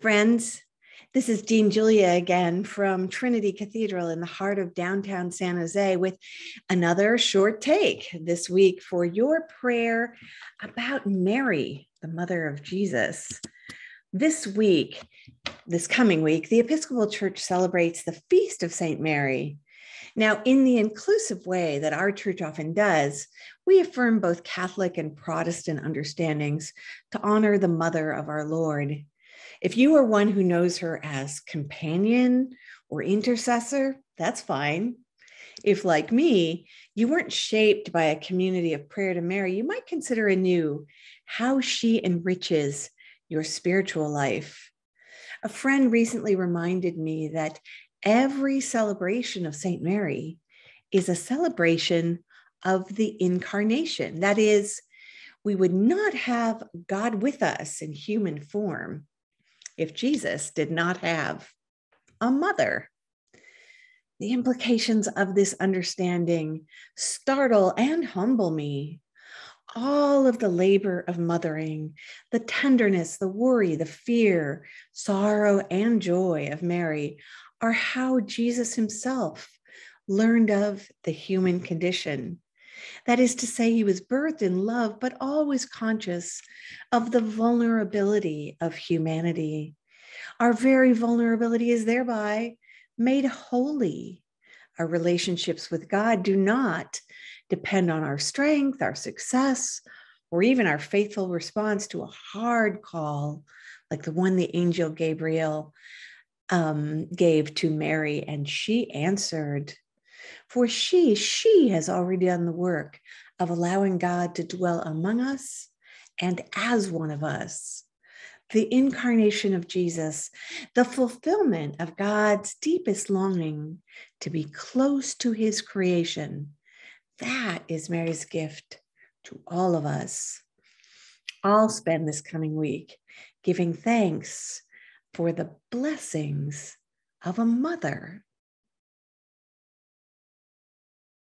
Friends, this is Dean Julia again from Trinity Cathedral in the heart of downtown San Jose with another short take this week for your prayer about Mary, the mother of Jesus. This week, this coming week, the Episcopal Church celebrates the feast of St. Mary. Now, in the inclusive way that our church often does, we affirm both Catholic and Protestant understandings to honor the mother of our Lord. If you are one who knows her as companion or intercessor, that's fine. If, like me, you weren't shaped by a community of prayer to Mary, you might consider anew how she enriches your spiritual life. A friend recently reminded me that every celebration of St. Mary is a celebration of the incarnation. That is, we would not have God with us in human form if Jesus did not have a mother. The implications of this understanding startle and humble me. All of the labor of mothering, the tenderness, the worry, the fear, sorrow, and joy of Mary are how Jesus himself learned of the human condition. That is to say, he was birthed in love, but always conscious of the vulnerability of humanity. Our very vulnerability is thereby made holy. Our relationships with God do not depend on our strength, our success, or even our faithful response to a hard call like the one the angel Gabriel um, gave to Mary, and she answered. For she, she has already done the work of allowing God to dwell among us and as one of us. The incarnation of Jesus, the fulfillment of God's deepest longing to be close to his creation. That is Mary's gift to all of us. I'll spend this coming week giving thanks for the blessings of a mother